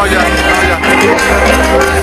olhar, olhar.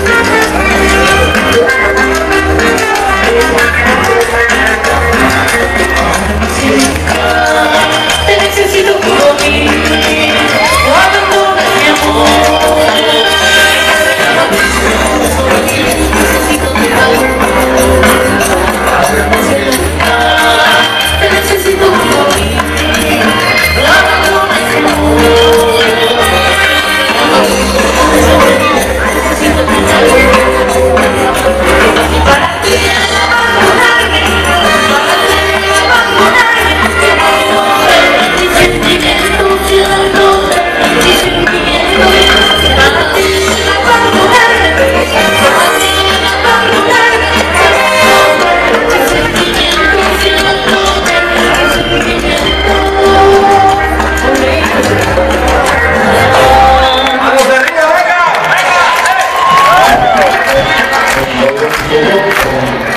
Obrigado.